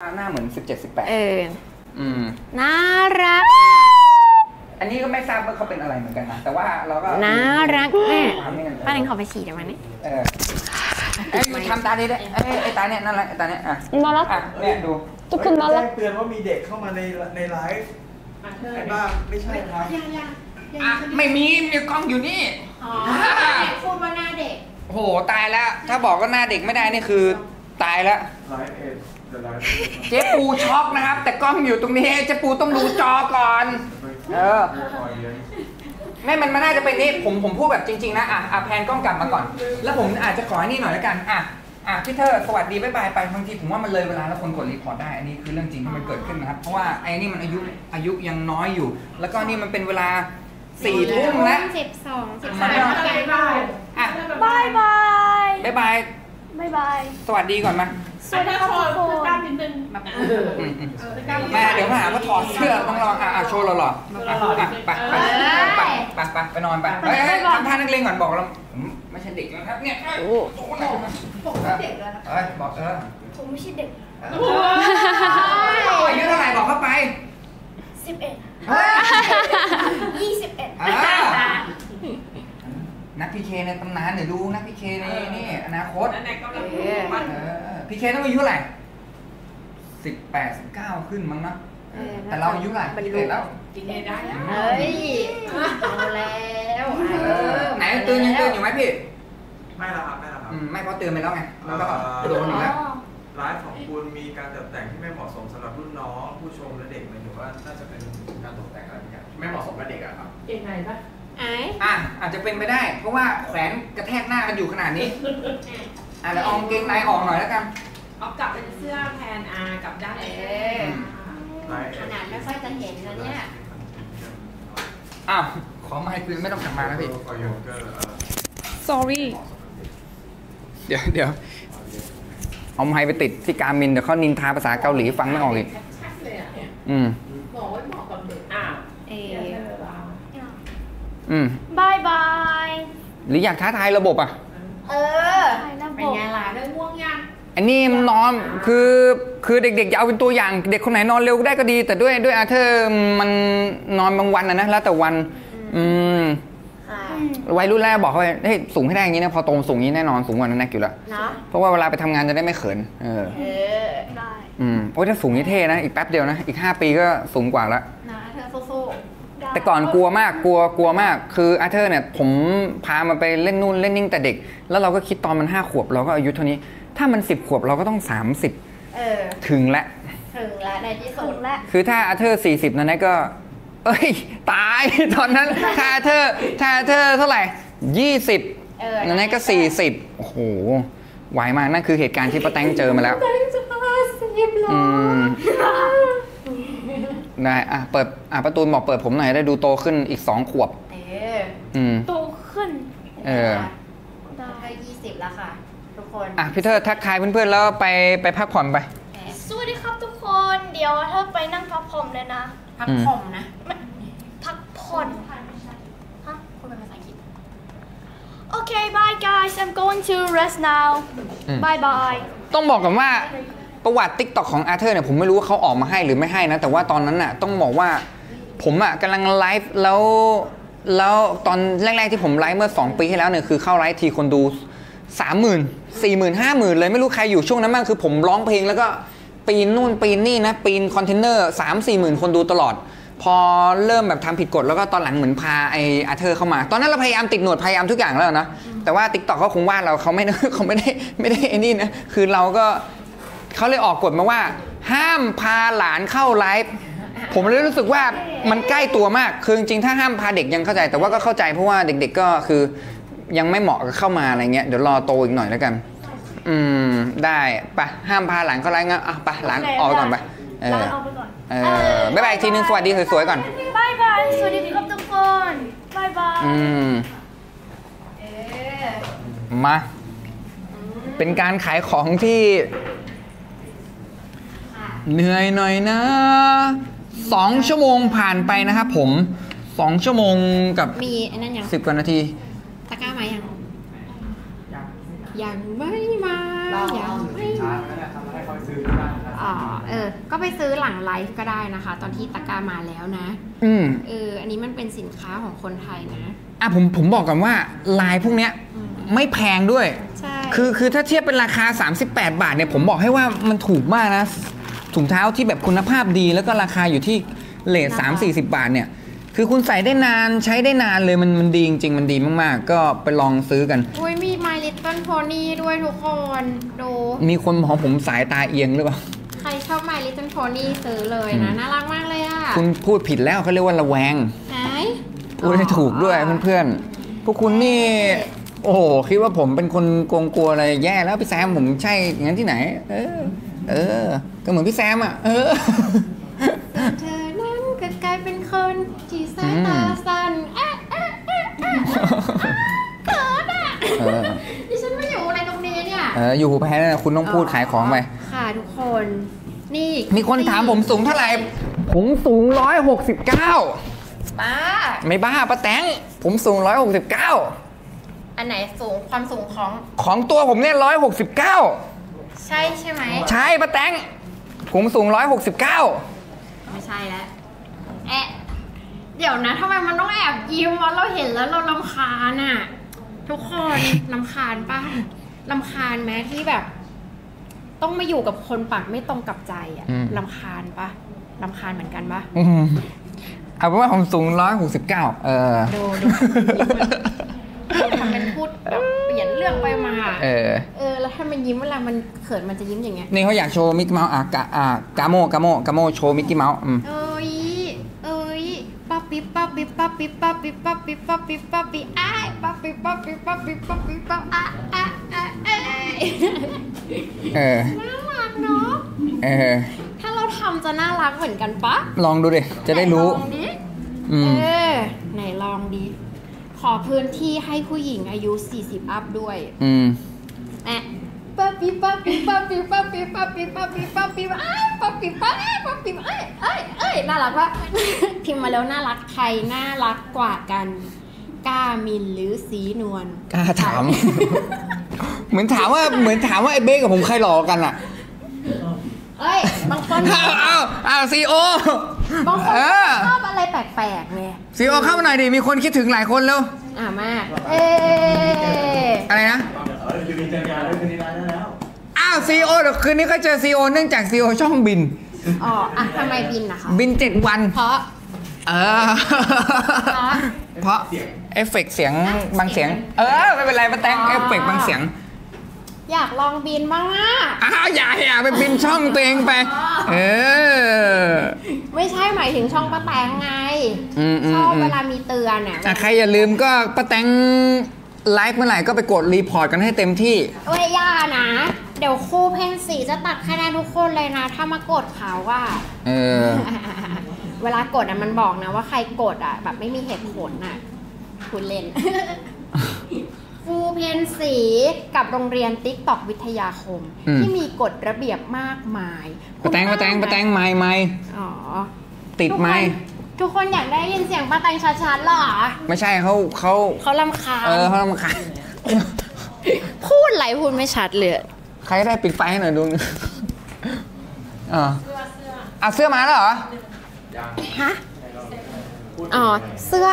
หน้าเหมือนสิบเจ็ดสิบแปดเออ อืม น่ารัก อันนี้ก็ไม่ทราบว่าเขาเป็นอะไรเหมือนกันนะ แต่ว่าเราก็น่ารักแม่ทำให้กันป้าเล็งขอไปฉี่ได้ไหมเนี่ยเออเอ้ยมันทำตาดีด้วยเอ้ยไอ้ตาเนี่ยนั่นแหละไอ้ตาเนี่ยอะน่ารักอะเนี่ยดูทุกคนน่ารักแจ้งเตือนว่ามีเด็กเข้ามาในในไลฟ์ไอ้บ้าไม่ใช่ครับยังยังยังอะไม่มีมีกล้องอยู่นี่อ๋อเด็กพูดว่าหน้าเด็กโอ้โหตายแล้ว ถ้าบอกว่าหน้าเด็กไม่ได้นี่คือ ตายแล้วไลฟ์เอ็ด เดอะไลฟ์เจ๊ปูช็อกนะครับ แต่กล้องอยู่ตรงนี้เจ๊ปูต้องดูจอก่อน เออไม่มันมันน่าจะเป็นนี่ผมผมพูดแบบจริง ๆ นะ อะอะแพนกล้องกลับมาก่อน แล้วผมอาจจะขอให้นี่หน่อยแล้วกัน อะอะพี่เธอสวัสดีบ๊ายบายไปบางทีผมว่ามันเลยเวลาแล้วคนกด report ได้ อันนี้คือเรื่องจริงที่มันเกิดขึ้นนะครับ เพราะว่าไอ้นี่มันอายุอายุยังน้อยอยู่ แล้วก็นี่มันเป็นเวลาสี่ทุ่มแล้วสิบสองสิบมัสานมก็ไกลบ้างอะบายบายบ๊ายบายบายบาย สวัสดีก่อนมา สวัสดีครับทุกคนกล้ามนิดนึงแบบอืมอืมแม่เดี๋ยวมาหาว่าถอดเสื้อต้องลองอะอะโชว์เราหรออะอะไปไปไปไปไปไปนอนไปเฮ้ยเฮ้ยทำท่านักเลงก่อนบอกเราผมไม่ใช่เด็กนะครับเนี่ยโอ้ผมเป็นเด็กแล้วนะเอ้ยบอกเออผมไม่ใช่เด็กอายุเท่าไหร่บอกเข้าไปสิบเอ็ดเฮ้ยยี่สิบเอ็ดอ่านักพีเคในตำนานเดี๋ยวดูนักพีเคในนี่อนาคตเออเออ พีเคต้องอายุเท่าไหร่สิบแปดสิบเก้าขึ้นมั้งเนอะแต่เราอายุเท่าไหร่บรรสิบลุเอ็ดแล้ว กินเนได้เฮ้ยเอาแล้วเออไหนตื่นยังตื่นอยู่ไหมพี่ไม่ละครับไม่ละครับ อืมไม่เพราะตื่นไปแล้วไงแล้วก็โดนอยู่แล้ว ไลฟ์ของคุณมีการตกแต่งที่ไม่เหมาะสมสำหรับรุ่นน้องผู้ชมและเด็กหมายถึงว่าน่าจะเป็นการตกแต่งอะไรบางอย่างที่ไม่เหมาะสมกับเด็กอะครับยังไงปะไอ้อะอาจจะเป็นไปได้ เพราะว่าแขวนกระแทกหน้ากันอยู่ขนาดนี้ อะเดี๋ยวเอากางเกงในออกหน่อยแล้วกันเอากลับเป็นเสื้อแทนอากลับด้านเอเออไลฟ์ขนาดไม่ค่อยจะเห็นนะเนี่ย อ้าวขอไมาให้คืนไม่ต้องกลับมาแล้วพี่ฟอร์โยเกอร์ sorry เดี๋ยวเดี๋ยวเอาไม้ไปติดที่การมินเดี๋ยวเขานินทาภาษาเกาหลีฟังไม่ออกอีก ชัดเลยอะอืม บอกว่าเหมาะกับเด็กอ้าวเอเดี๋ยวอเธอว่าอืม บายบาย หรืออยากท้าทายระบบอะเออ เป็นไงล่ะได้ง่วงยังอันนี้มันนอนคือคือเด็กๆอย่าเอาเป็นตัวอย่าง เด็กคนไหนนอนเร็วได้ก็ดี แต่ด้วยด้วยอาเธอร์มันนอนบางวันนะนะแล้วแต่วัน อืมค่ะวัยรุ่นแรกบอกเขาไปเฮ้ยสูงให้ได้อย่างนี้นะพอโตสูงนี้แน่นอนสูงกว่านั้นแน่อยู่แล้วเนาะเพราะว่าเวลาไปทำงานจะได้ไม่เขินเออเออได้อืมโอ้ยถ้าสูงนี่เท่นะอีกแป๊บเดียวนะอีก5ปีก็สูงกว่าแล้วนะเธอสู้ๆ แต่ก่อนกลัวมากกลัวกลัวมาก คืออาเธอร์เนี่ยผมพามาไปเล่นนู่นเล่นนิ่งแต่เด็ก แล้วเราก็คิดตอนมัน5ขวบเราก็อายุเท่านี้ ถ้ามัน10ขวบเราก็ต้อง30เออถึงแล้วถึงแล้วในที่สุดแล้วคือถ้าอาเธอร์40นั้นนะก็ เอ้ย ตายตอนนั้นถ้าอาเธอร์ถ้าอาเธอร์เท่าไหร่20เออนั้นนะก็40โอ้โหไหวมากนั่นคือเหตุการณ์ที่ป้าแตงเจอมาแล้วจะมาสิบล้อือม ได้อะเปิดอะประตูนบอกเปิดผมหน่อยได้ดูโตขึ้นอีกสองขวบ เอออืม โตขึ้นเออ ได้ยี่สิบแล้วค่ะ ทุกคนอะพี่เธอทักทายเพื่อนๆแล้วไปไปพักผ่อนไปสวัสดีครับทุกคนเดี๋ยวเธอไปนั่งพักผ่อนเลยนะ พักผ่อนนะ พักผ่อนฮะพูดเป็นภาษาอังกฤษโอเค bye guys I'm going to rest now อืม bye bye ต้องบอกกันว่า ประวัติติ๊กต็อกของอาเธอร์เนี่ยผมไม่รู้ว่าเขาออกมาให้หรือไม่ให้นะ แต่ว่าตอนนั้นน่ะต้องบอกว่าผมอะกำลังไลฟ์แล้วแล้วตอนแรก ๆ ที่ผมไลฟ์เมื่อ 2 ปีที่แล้วเนี่ยคือเข้าไลฟ์ทีคนดู 3 0 0 0 0 4 0 0 0 0 5 0 0 0 0เลยไม่รู้ใครอยู่ช่วงนั้นบ้างคือผมร้องเพลงแล้วก็ปีนนู่นปีนนี่นะ ปีนคอนเทนเนอร์สามสี่หมื่นคนดูตลอด พอเริ่มแบบทำผิดกฎแล้วก็ตอนหลังเหมือนพาไออาเธอร์เข้ามา ตอนนั้นเราพยายามติดหนวดพยายามทุกอย่างแล้วนะ แต่ว่าติ๊กต็อกเขาคงว่าเราเขาไม่เขาไม่ได้ไม่ได้ไอ้นี่นะคือเราก็ เขาเลยออกกฎมาว่า ห้ามพาหลานเข้าไลฟ์ผมเลยรู้สึกว่ามันใกล้ตัวมากคือจริงๆถ้าห้ามพาเด็กยังเข้าใจ แต่ว่าก็เข้าใจเพราะว่าเด็ก ๆ ก็คือยังไม่เหมาะกับเข้ามาอะไรเงี้ยเดี๋ยวรอโตอีกหน่อยแล้วกัน อืมได้ไปห้ามพาหลานเข้าไลฟ์งั้นอะไปหลานออกไปก่อนไปเอร้าอนออกไปก่อนเออบ๊ายบายอีกทีนึงสวัสดีสวยๆก่อนบายบายสวัสดีครับทุกคนบายบายอืมเออมาเป็นการขายของที่ เหนื่อยหน่อยนะสองชั่วโมงผ่านไปนะครับผมสองชั่วโมงกับมีไอ้นั่นยังสิบกว่านาทีตะกร้ามายังยังไม่มายังไม่มาช้าแล้วนะทำให้เขาซื้อที่บ้านครับอ๋อเออ ก็ไปซื้อหลังไลฟ์ก็ได้นะคะ ตอนที่ตะกร้ามาแล้วนะ อืมเอออันนี้มันเป็นสินค้าของคนไทยนะอะผมผมบอกก่อนว่าลายพวกเนี้ยไม่แพงด้วย ใช่ คือคือถ้าเทียบเป็นราคา 38 บาทเนี่ยผมบอกให้ว่ามันถูกมากนะ ถุงเท้าที่แบบคุณภาพดี แล้วก็ราคาอยู่ที่เลทสามสี่สิบาทเนี่ย คือคุณใส่ได้นานใช้ได้นานเลยมันมันดีจริงๆมันดีมากๆ ก็ไปลองซื้อกัน อุ้ยมี My Little Pony ด้วยทุกคนดูมีคนมองผมสายตาเอียงหรือเปล่า ใครชอบ My Little Pony ซื้อเลยนะ น่ารักมากเลยอะ คุณพูดผิดแล้วเขาเรียกว่าระแวงไหนพูดให้ถูกด้วยเพื่อนๆพวกคุณนี่โอ้โหคิดว่าผมเป็นคนโกงกลัวอะไรแย่แล้วพี่แซมผมใช่อย่างนั้นที่ไหน เออ เออ ก็เหมือนพี่แซมอะ เออเธอนั้นก็กลายเป็นคนที่สายตาสั้นแอะแอะแอะแอะเขินอะเออดิฉันไม่อยู่อะไรตรงนี้เนี่ย เออ อยู่แพ้นะคุณต้องพูดขายของไป ค่ะทุกคน นี่ มีคนถามผมสูงเท่าไหร่ ผมสูงร้อยหกสิบเก้าป้า ไม่บ้าป้าแตง ผมสูงร้อยหกสิบเก้าอันไหนสูงความสูงของ ของตัวผมเนี่ยร้อยหกสิบเก้า ใช่ใช่ไหม ใช่ป้าแตงผมสูงร้อยหกสิบเก้าไม่ใช่แล้วแอะเดี๋ยวนะทำไมมันต้องแอบยิ้มวะเราเห็นแล้วเราลำคาญอะ ทุกคนลำคาญป่ะลำคาญแม้ที่แบบ ต้องมาอยู่กับคนปากไม่ตรงกับใจอะรำคาญป่ะรำคาญเหมือนกันป่ะ อืมเอาเป็นว่าผมสูงร้อยหกสิบเก้าเออ ดูดูดูทำเป็นพูดแบบเปลี่ยนเรื่องไปมา เออ เออ แล้วถ้ามันยิ้มเวลามันเขินมันจะยิ้มอย่างเงี้ย นี่เขาอยากโชว์มิกกี้เมาส์อะกะอะกาโมกาโมกาโมโชว์มิกกี้เมาส์อืม เอ้ย เอ้ยปั๊บปิ๊บปั๊บปิ๊บปั๊บปิ๊บปั๊บปิ๊บปั๊บปิ๊บปั๊บปิ๊บปั๊บปิ๊บอ้ายปั๊บปิ๊บปั๊บปิ๊บปั๊บปิ๊บปั๊บปิ๊บปั๊บอะอะอะเอ้ยเออ น่ารักเนาะ เออ ถ้าเราทำจะน่ารักเหมือนกันปะลองดูดิ จะได้รู้ หนลองดิอืม เออ ไหนลองดิ ขอพื้นที่ให้ผู้หญิงอายุ 40 อัพด้วย อืมแอะ ปั๊บปิ๊บปั๊บปิ๊บปั๊บปิ๊บปั๊บปิ๊บปั๊บปิ๊บปั๊บปิ๊บปั๊บปิ๊บอ้าปั๊บปิ๊บปั๊บอ้าปั๊บปิ๊บเอ้ยเอ้ยเอ้ยน่ารักปะพิมพ์มาแล้วน่ารักใครน่ารักกว่ากันกล้ามินหรือสีนวลกล้าถาม เหมือนถามว่าเหมือนถามว่าไอ้เบ้กับผมใครหลอกกันอะเอ้ยบางคนอ้าวอ้าวอ้าวซีโอบางคนชอบอะไรแปลกๆไงซีโอเข้ามาหน่อยดิมีคนคิดถึงหลายคนแล้วอ่ามากเอ๊อะไรนะอ้าว ซีโอเดี๋ยวคืนนี้ก็เจอซีโอเนื่องจากซีโอช่องบิน อ๋ออะทำไมบินนะคะ บินเจ็ดวัน เพราะ เออ เพราะ เพราะเอฟเฟกต์เสียงบางเสียง เออ ไม่เป็นไรมาแต่งอ๋อเอฟเฟกต์บางเสียง อยากลองบินบ้างอะอ้าวอย่าอย่าไปบินช่องตัวเองไป เออ ไม่ใช่หมายถึงช่องป้าแตงไงอืมอืมชอบอืม เวลามีเตือนอะอะใครอย่าลืมก็ป้าแตงไลฟ์เมื่อไหร่ก็ไปกด report กันให้เต็มที่ เว้ยย่านะ เดี๋ยวครูเพนสีจะตัดคะแนนทุกคนเลยนะ ถ้ามากดเขาว่า เออ เวลากดอะมันบอกนะว่าใครกดอะ แบบไม่มีเหตุผลอะ คุณเล่น ครูเพนสีกับโรงเรียนติ๊กตอกวิทยาคม อืม ที่มีกฎระเบียบมากมายป้าแตงป้าแตงป้าแตงไม่ไม่อ๋อติดไม่ทุกคนอยากได้ยินเสียงป้าแตงชัดๆเหรอ ไม่ใช่เขาเขาเขาลำคาญเออเขาลำคาญพูดอะไรพูดไม่ชัดเลย ใครได้ปิดไฟให้หน่อยดูเอออะเสื้อมาแล้วเหรอฮะอ๋อ เสื้อ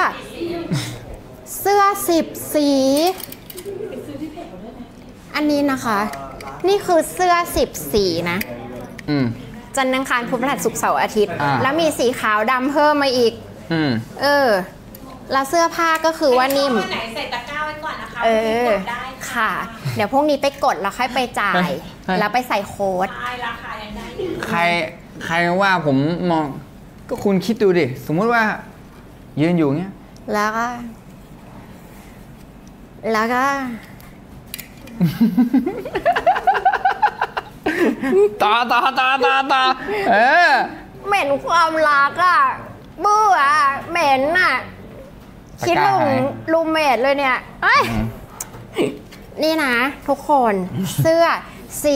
เสื้อสิบสี อันนี้นะคะ นี่คือเสื้อสิบสีนะ อืมจันทร์อังคารพุธพฤหัสศุกร์เสาร์อาทิตย์อ่าแล้วมีสีขาวดำเพิ่มมาอีก อืม เออ แล้วเสื้อผ้าก็คือว่านิ่มวันไหนใส่ตะกร้าไว้ก่อนนะคะเออกดได้ค่ะ เดี๋ยวพรุ่งนี้ไปกดแล้วค่อยไปจ่ายเฮ้ยแล้วไปใส่โค้ดใช่ราคายังได้อยู่ใครใครว่าผมมองก็คุณคิดดูดิ สมมุติว่า ยืนอยู่เงี้ย แล้วก็ แล้วก็ต่อต่อต่อต่อต่อเออ เหม็นความรักอะเบื่ออะเหม็นอะ คิดถึงรูมเมทเลยเนี่ยเอ้ย นี่นะทุกคนเสื้อ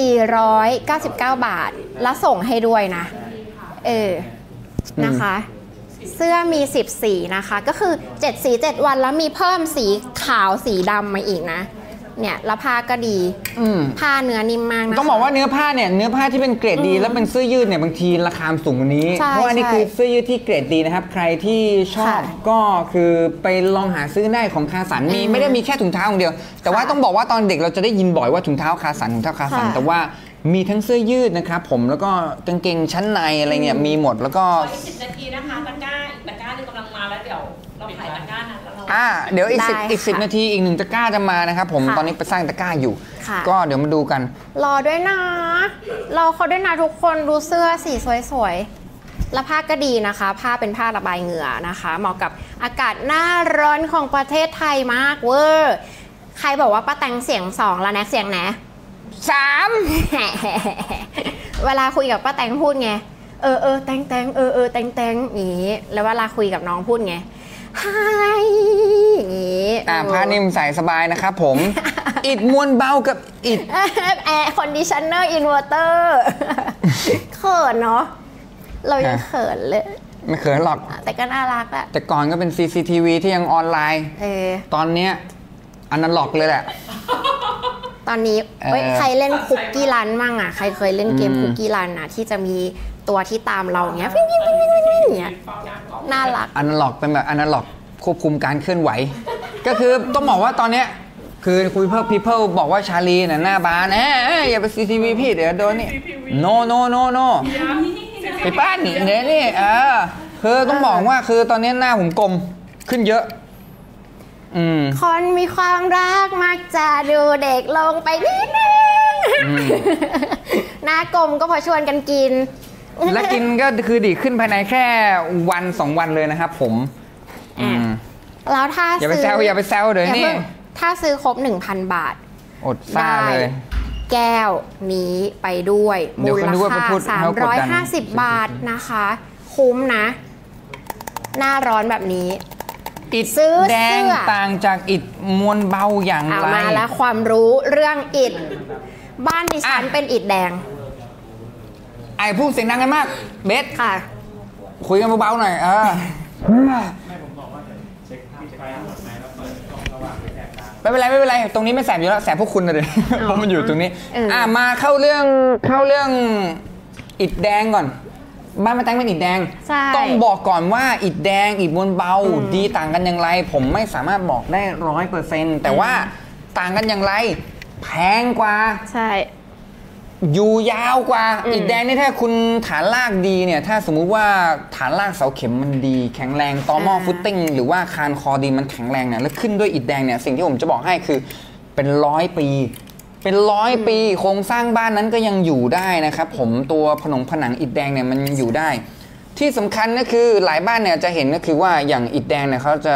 499 บาท แล้วส่งให้ด้วยนะ เออ นะคะ เสื้อมี 10 สีนะคะ ก็คือ 7 สี 7 วันแล้วมีเพิ่มสีขาวสีดำมาอีกนะ เนี่ยแล้วผ้าก็ดีอืมผ้าเนื้อนิ่มมากนะคะต้องบอกว่าเนื้อผ้าเนี่ยเนื้อผ้าที่เป็นเกรดดี แล้วเป็นเสื้อยืดเนี่ยบางทีราคาสูงกว่านี้ใช่เพราะว่านี่ใช่คือเสื้อยืดที่เกรดดีนะครับ ใครที่ชอบค่ะก็คือไปลองหาซื้อได้ของคาสันมีอืมไม่ได้มีแค่ถุงเท้าอย่างเดียว แต่ว่าค่ะต้องบอกว่าตอนเด็กเราจะได้ยินบ่อยว่าถุงเท้าคาสันถุงเท้าคาสันค่ะแต่ว่ามีทั้งเสื้อยืดนะครับผมแล้วก็กางเกงชั้นในอะไรเงี้ยมีหมดแล้วก็ขออีกสิบนาทีนะคะตะกร้าอีกตะ อ่าเดี๋ยวอีกสิบได้อีกสิบค่ะนาทีอีกหนึ่งตะกร้าจะมานะครับผมค่ะตอนนี้ไปสร้างตะกร้าอยู่ ค่ะ ก็เดี๋ยวมาดูกันรอด้วยนะ รอเขาด้วยนะทุกคนดูเสื้อสีสวยๆ แล้วผ้าก็ดีนะคะ ผ้าเป็นผ้าระบายเหงื่อนะคะ เหมาะกับอากาศหน้าร้อนของประเทศไทยมากเวอร์ ใครบอกว่าป้าแตงเสียงสองแล้วแน็กเสียงไหน สามเวลาคุยกับป้าแตงพูดไง เออเออแตงแตงเออเออแตงแตงอย่างนี้ แล้วเวลาคุยกับน้องพูดไง ไฮอย่างนี้อ่าผ้านิ่มใส่สบายนะครับผม อิฐมวลเบากับอิฐ air conditioner inverter เขินเนาะเรายังฮะเขินเลยไม่เขินหรอก แต่ก็น่ารักอะแต่ก่อนก็เป็น CCTV ที่ยังออนไลน์เออตอนเนี้ยอนาล็อกเลยแหละ ตอนนี้เอ้ยเออใครเล่นคุกกี้รันมั่งอะใครเคยเล่นเกมอืมคุกกี้รันอะที่จะมีตัวที่ตามเราเงี้ยวิ่งวิ่งวิ่งวิ่งวิ่งอย่างเงี้ย น่ารักอนาล็อกเป็นแบบอนาล็อกควบคุมการเคลื่อนไหว ก็คือต้องบอกว่าตอนเนี้ยคือคุยเพิ่ม people บอกว่าชาลีน่ะหน้าบานเอ้ยเอ้ยอย่าไป CCTV พี่เดี๋ยวโดนนี่ no no no no ไปป้านนี่เดี๋ยวนี่เออคือต้องบอกว่าคือตอนนี้หน้าผมกลมขึ้นเยอะอืมคนมีความรักมักจะดูเด็กลงไปนิดนึงอืมหน้ากลมก็พอชวนกันกิน และกินก็คือดีขึ้นภายในแค่วันสองวันเลยนะครับผมอืมแล้วถ้าอย่าไปซื้แซวอย่าไปแซวเดี๋ยวอานี่พิ่งถ้าซื้อครบ 1,000 บาท อดซ่าเลย แก้วนี้ไปด้วยเดี๋มูยวลเขานึกว่าค่าพูดให้เขากดดัน350 บาทนะคะ คุ้มนะ หน้าร้อนแบบนี้อิดซื้อแดงเสื้อต่างจากอิดมวลเบาอย่างเอาไรมาแล้วความรู้เรื่องอิฐบ้านดิฉันอะเป็นอิฐแดง ไอ้พูดเสียงดังกันมาก เบสค่ะ คุยกันเบาๆหน่อยเออไม่เป็นไรไม่เป็นไรตรงนี้ไม่แสบอยู่แล้วแสบพวกคุณเลยเพราะมันอยู่ตรงนี้เอออ่อะมาเข้าเรื่องเข้าเรื่องอิดแดงก่อน บ้านมาแตงเป็นอิดแดงใช่ต้องบอกก่อนว่าอิดแดงอิดมวลเบาดีต่างกันอย่างไร ผมไม่สามารถบอกได้ร้อยเปอร์เซ็นต์แต่ว่าต่างกันอย่างไร แพงกว่า ใช่ อยู่ยาวกว่าอืมอิฐแดงนี่ถ้าคุณฐานลากดีเนี่ย ถ้าสมมุติว่าฐานลากเสาเข็มมันดี แข็งแรงตอหม้อฟุตติ้งหรือว่าคานคอดีมันแข็งแรงเนี่ยแล้วขึ้นด้วยอิฐแดงเนี่ยสิ่งที่ผมจะบอกให้คือเป็นร้อยปี เป็นร้อยปีโครงสร้างบ้านนั้นก็ยังอยู่ได้นะครับผมตัวผนงผนังอิฐแดงเนี่ยมันยังอยู่ได้ ที่สำคัญก็คือหลายบ้านเนี่ยจะเห็นก็คือว่าอย่างอิฐแดงเนี่ยเขาจะ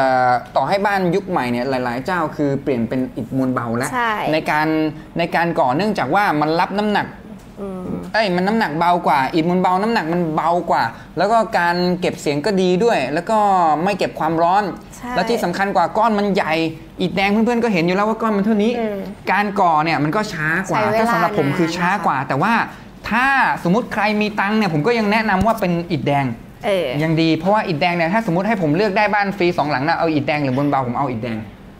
ต่อให้บ้านยุคใหม่เนี่ยหลาย ๆ เจ้าคือเปลี่ยนเป็นอิฐมวลเบาแล้วใช่ในการในการก่อเนื่องจากว่ามันรับน้ำหนักอืมเอ้ยมันน้ำหนักเบากว่าอิฐมันเบาน้ำหนักมันเบากว่า แล้วก็การเก็บเสียงก็ดีด้วย แล้วก็ไม่เก็บความร้อนใช่และที่สำคัญกว่าก้อนมันใหญ่อิฐแดงเพื่อนๆก็เห็นอยู่แล้วว่าก้อนมันเท่านี้อืมการก่อเนี่ยมันก็ช้ากว่าใช้เวลาถ้าสำหรับผมคือช้ากว่า แต่ว่า ถ้าสมมติใครมีตังค์เนี่ยผมก็ยังแนะนำว่าเป็นอิฐแดงเออยังดีเพราะว่าอิฐแดงเนี่ยถ้าสมมติให้ผมเลือกได้บ้านฟรีสองหลังนะเอาอิฐแดงหรือบนเบาผมเอาอิฐแดง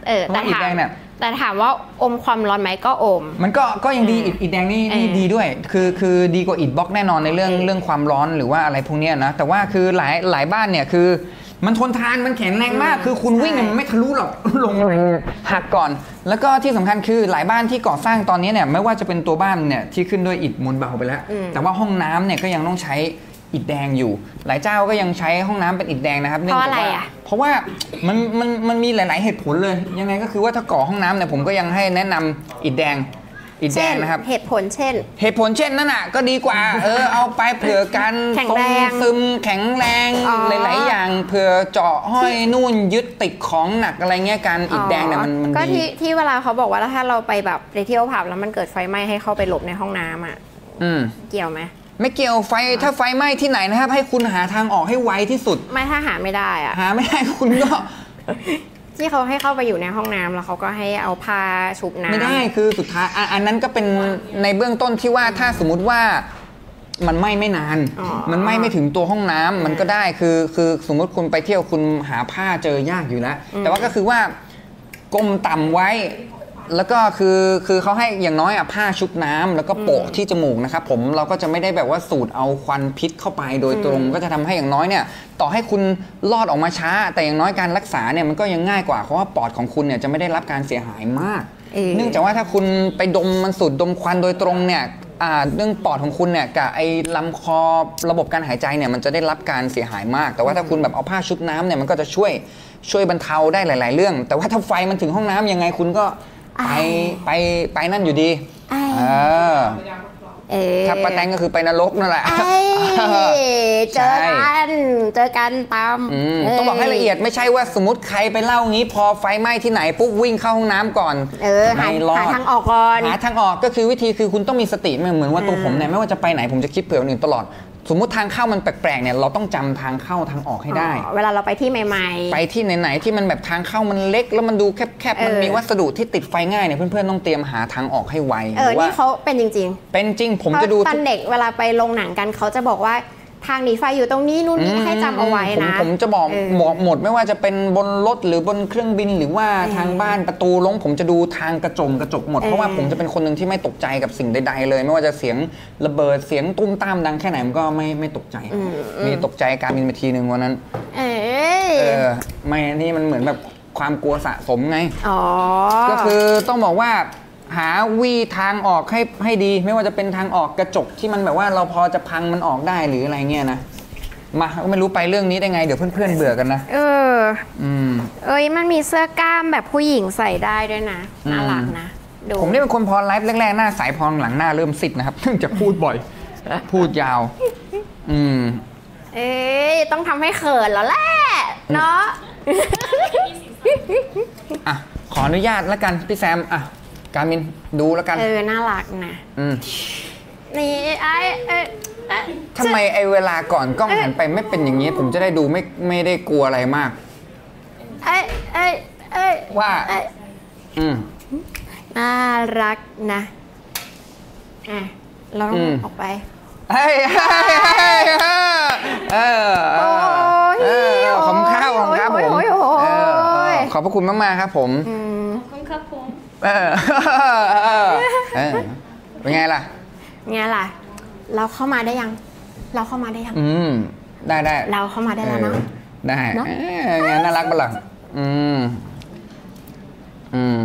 เออเพราะแต่ว่าอิฐถาแดมงเนี่ยแต่ถามว่าอมความร้อนไหมก็อม มันก็ก็ยังดีอิฐอิฐแดงนี่นี่เออดีด้วย คือคือดีกว่าอิฐบล็อกแน่นอนในเรื่องเออเรื่องความร้อนหรือว่าอะไรพวกเนี้ยนะแต่ว่าคือหลายหลายบ้านเนี่ยคือ มันทนทานมันแข็งแรงมากอืมคือคุณใช่วิ่งเนี่ยมันไม่ทะลุหรอกลงหักก่อน แล้วก็ที่สำคัญคือหลายบ้านที่ก่อสร้างตอนนี้เนี่ยไม่ว่าจะเป็นตัวบ้านเนี่ยที่ขึ้นด้วยอิฐมวลเบาไปแล้วอืมแต่ว่าห้องน้ำเนี่ยก็ยังต้องใช้อิฐแดงอยู่ หลายเจ้าก็ยังใช้ห้องน้ำเป็นอิฐแดงนะครับเพราะนื่งจกอะไรว่อะเพราะว่ามันมันมันมีหลาย ๆ เหตุผลเลย ยังไงก็คือว่าถ้าก่อห้องน้ำเนี่ยผมก็ยังให้แนะนำอิฐแดง อิฐแดเช่งนนะครับ เหตุผลเช่น เหตุผลเช่นนั่นน่ะก็ดีกว่า เออเอาไปเผื่อกันแข็งทรงแรงซึมแข็งแรงอ๋อหลาย ๆ อย่างเผื่อเจาะห้อยนู่นยึดติดของหนักอะไรเงี้ยการอิฐแดงเนี่ยมันมันก็ดีที่ที่เวลาเขาบอกว่าถ้าเราไปแบบไปเที่ยวผับแล้วมันเกิดไฟไหม้ให้เข้าไปหลบในห้องน้ำอะอืมเกี่ยวไหมไม่เกี่ยวไฟถ้าไฟไหม้ที่ไหนนะครับ ให้คุณหาทางออกให้ไวที่สุด ไม่ถ้าหาไม่ได้อะหาไม่ได้คุณก็ ที่เขาให้เข้าไปอยู่ในห้องน้ำแล้วเขาก็ให้เอาผ้าชุบน้ำไม่ได้คือสุดท้ายอะอันนั้นก็เป็นในเบื้องต้นที่ว่าถ้าสมมุติว่ามันไหม้ไม่นานอ๋อมันไหม้ไม่ถึงตัวห้องน้ำมันก็ได้คือ คือสมมุติคุณไปเที่ยวคุณหาผ้าเจอยากอยู่แล้วแต่ว่าก็คือว่าก้มต่ำไว้ แล้วก็คือคือเขาให้อย่างน้อยอะผ้าชุบน้ำแล้วก็โปะที่จมูกนะครับผมเราก็จะไม่ได้แบบว่าสูดเอาควันพิษเข้าไปโดยตรงก็จะทำให้อย่างน้อยเนี่ย ต่อให้คุณรอดออกมาช้า แต่อย่างน้อยการรักษาเนี่ยมันก็ยังง่ายกว่าเพราะว่าปอดของคุณเนี่ยจะไม่ได้รับการเสียหายมากเออเนื่องจากว่าถ้าคุณไปดมมันสูดดมควันโดยตรงเนี่ยอ่าเรื่องปอดของคุณเนี่ยกับไอ้ลำคอระบบการหายใจเนี่ยมันจะได้รับการเสียหายมาก แต่ว่าถ้าคุณแบบเอาผ้าชุบน้ำเนี่ยมันก็จะช่วยช่วยบรรเทาได้หลาย ๆ เรื่อง แต่ว่าถ้าไฟมันถึงห้องน้ำยังไงคุณก็ ไปไปไปนั่นอยู่ดีอ้ายเออเออถ้าป้าแตงก็คือไปนรกนั่นแหละเอ้ยเจอกันเจอกันตามอืมเต้องบอกให้ละเอียดไม่ใช่ว่าสมมติใครไปเล่างี้ พอไฟไหม้ที่ไหนปุ๊บวิ่งเข้าห้องน้ำก่อนเออหาไม่รอหาดทางออกก่อนหาทางออกก็คือวิธีคือคุณต้องมีสติเหมือนว่าตัวอ่าผมเนี่ยไม่ว่าจะไปไหนผมจะคิดเผื่อคนอื่นตลอด สมมุติทางเข้ามันแปลกๆเนี่ยเราต้องจำทางเข้าทางออกให้ได้อ๋อเวลาเราไปที่ใหม่ๆ ไปที่ไหนๆที่มันแบบทางเข้ามันเล็ก แล้วมันดูแคบๆมันเออมีวัสดุที่ติดไฟง่ายเนี่ยเพื่อนๆต้องเตรียมหาทางออกให้ไวเออหรือว่านี่เขาเป็นจริงเป็นจริงผมๆจะดูเพราตอทุนกเด็กเวลาไปโรงหนังกันเขาจะบอกว่า ทางหนีไฟอยู่ตรงนี้นู่นนี่ให้จำเอาไว้นะ ผมผมจะบอกเออบอกหมดไม่ว่าจะเป็นบนรถหรือบนเครื่องบินหรือว่าเออทางบ้านประตูลง ผมจะดูทางกระจงกระจกหมดเออเพราะว่าผมจะเป็นคนหนึ่งที่ไม่ตกใจกับสิ่งใด ๆ เลย ไม่ว่าจะเสียงระเบิดเสียงตุ้มตามดังแค่ไหนมันก็ไม่ไม่ตกใจ มีตกใจการบินไปทีหนึ่งวันนั้นเอ้ยเออไม่นี่มันเหมือนแบบความกลัวสะสมไงอ๋อก็คือต้องบอกว่า หาวีทางออกให้ให้ดี ไม่ว่าจะเป็นทางออกกระจกที่มันแบบว่าเราพอจะพังมันออกได้หรืออะไรเงี้ยนะมาไม่รู้ไปเรื่องนี้ได้ไง เดี๋ยวเพื่อนๆเบื่อกันนะเออ อืม เอ้ยมันมีเสื้อกล้ามแบบผู้หญิงใส่ได้ด้วยนะอืมน่ารักนะดูผมนี่เป็นคนพอไลฟ์แรกๆหน้าสายพอหลังหน้าเริ่มสิทธิ์นะครับเนื่องจากพูดบ่อย พูดยาว อืม เอ้ยต้องทำให้เขินแล้วแหละเนาะอะขออนุญาตแล้วกันพี่แซมอะ การมินดูแล้วกัน เออ น่ารักนะอืมนี่ไอ้เอ้ยเอ้ยทำไมไอเวลาก่อนกล้องหันไปไม่เป็นอย่างนี้ ผมจะได้ดูไม่ไม่ได้กลัวอะไรมากเอ้ยเอ้ยเอ้ยว่าเอ้ยอืมน่ารักนะอะเราต้องอืมออกไปเฮ้ยเฮ้ยเฮ้ยเฮ้ยเออเออโอ้ยเออขอบคุณครับขอบคุณครับผมโอ้ยโอ้ยโอ้ยเออเออขอบพระคุณมากๆครับผมอืมขอบคุณครับผม เออเออเออเป็นไงล่ะไงล่ะ เราเข้ามาได้ยัง เราเข้ามาได้ยัง อืมได้ได้เราเข้ามาได้แล้วเนาะออได้เนอะเอองานน่ารักปะล่ะอืมอืม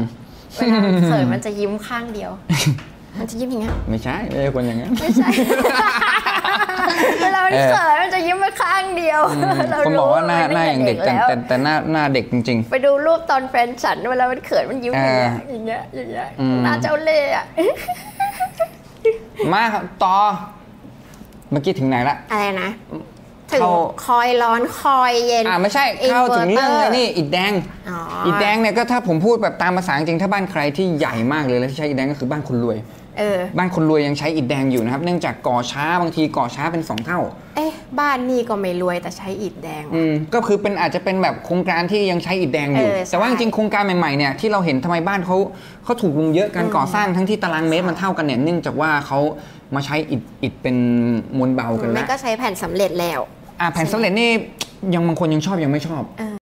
เวลามันเขินมันจะยิ้มข้างเดียว มันจะยิ้มอย่างเงี้ยไม่ใช่ไม่ใช่คนอย่างนั้นไม่ใช่ เวลามันเออเขินมันจะยิ้มมาข้างเดียวอืมเราคนบอกว่าหน้าหน้าอย่างเด็กแต่แล้วแต่แต่หน้าหน้าเด็กจริงไปดูรูปตอนแฟนฉันเวลามันเขินมันยิ้มอย่างเงี้ยเอออย่างเงี้ยอย่างเงี้ยอืมหน้าเจ้าเล่ห์อะๆมาครับต่อเมื่อกี้ถึงไหนละอะไรนะถึงเข้าคอยร้อนคอยเย็นอ่าไม่ใช่เข้าถึงเรื่องเลยนี่อิดแดงอ๋ออิดแดงเนี่ยก็ถ้าผมพูดแบบตามภาษาจริงๆถ้าบ้านใครที่ใหญ่มากเลยแล้วที่ใช้อิดแดงก็คือบ้านคนรวยเออ บ้านคนรวยยังใช้อิฐแดงอยู่นะครับ เนื่องจากก่อช้าบางทีก่อช้าเป็นสองเท่า เอ๊ะ บ้านนี่ก็ไม่รวยแต่ใช้อิฐแดง อืมก็คือเป็นอาจจะเป็นแบบโครงการที่ยังใช้อิฐแดงอยู่เออใช่แต่ว่าจริงๆโครงการใหม่ๆเนี่ยที่เราเห็นทำไมบ้านเขาเขาถูกลงเยอะการก่อสร้างทั้งที่ตารางเมตรมันเท่ากันเนี่ยเนื่องจากว่าเขามาใช้อิฐอิฐเป็นมวลเบากันไม่แล้วก็ใช้แผ่นสำเร็จแล้วอะแผ่นสำเร็จนี่ยังบางคนยังชอบยังไม่ชอบเออ